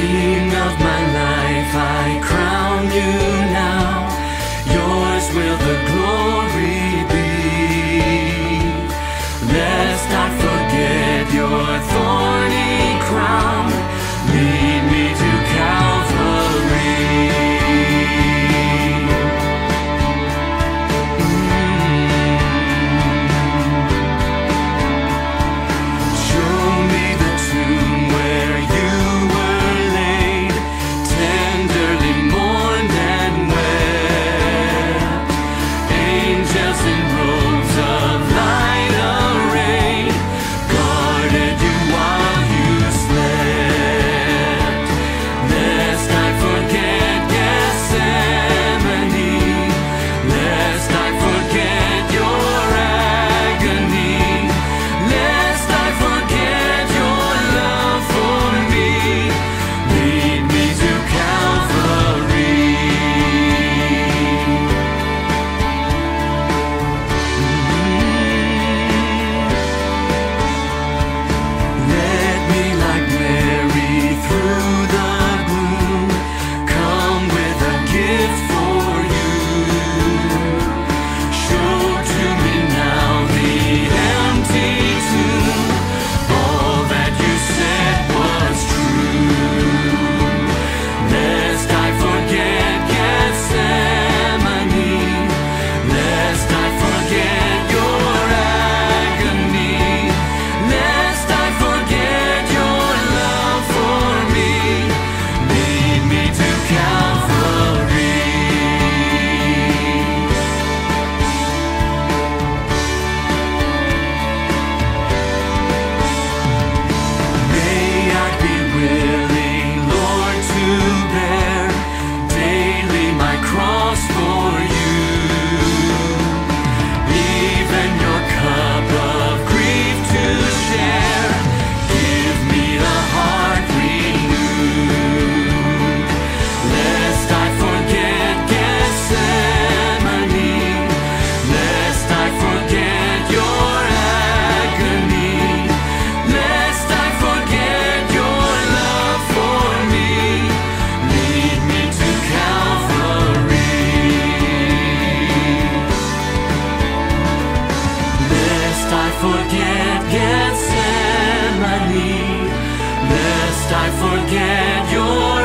of my life, I crown you now. Yours will the glory be. Let's not forget your thorn. forget Gethsemane, lest I forget your.